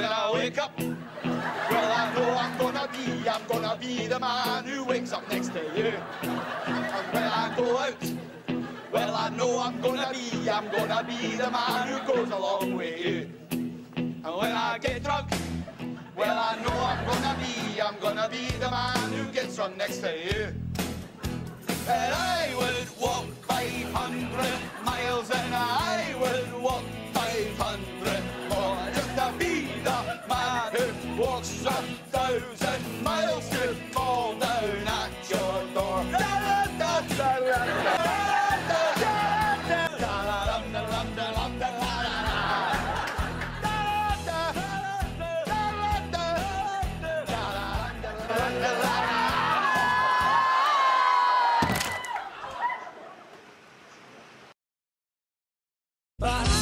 when I wake up. Well, I know I'm gonna be, I'm gonna be the man who wakes up next to you. And when I go out, well, I know I'm gonna be, I'm gonna be the man who goes along with you. And when I get drunk, well, I know I'm gonna be, I'm gonna be the man who gets drunk next to you. Bye.